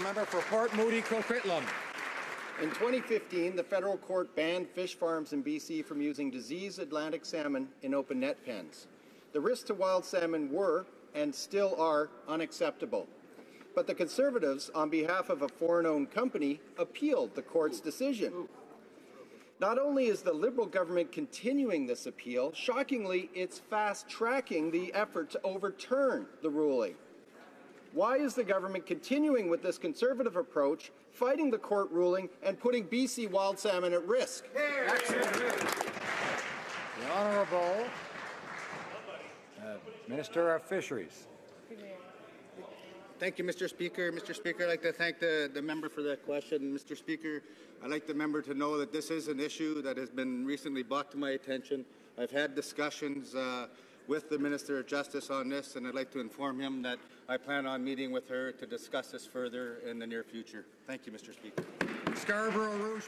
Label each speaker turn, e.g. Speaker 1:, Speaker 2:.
Speaker 1: member for Port Moody Coquitlam.
Speaker 2: In 2015, the federal court banned fish farms in BC from using diseased Atlantic salmon in open net pens. The risks to wild salmon were, and still are, unacceptable. But the Conservatives, on behalf of a foreign owned company, appealed the court's decision. Not only is the Liberal government continuing this appeal, shockingly, it's fast tracking the effort to overturn the ruling. Why is the government continuing with this conservative approach, fighting the court ruling, and putting BC wild salmon at risk?
Speaker 1: The Honourable uh, Minister of Fisheries.
Speaker 3: Thank you, Mr. Speaker. Mr. Speaker, I'd like to thank the, the member for that question. Mr. Speaker, I'd like the member to know that this is an issue that has been recently brought to my attention. I've had discussions uh, with the Minister of Justice on this, and I'd like to inform him that I plan on meeting with her to discuss this further in the near future. Thank you, Mr. Speaker.
Speaker 1: Scarborough Rouge.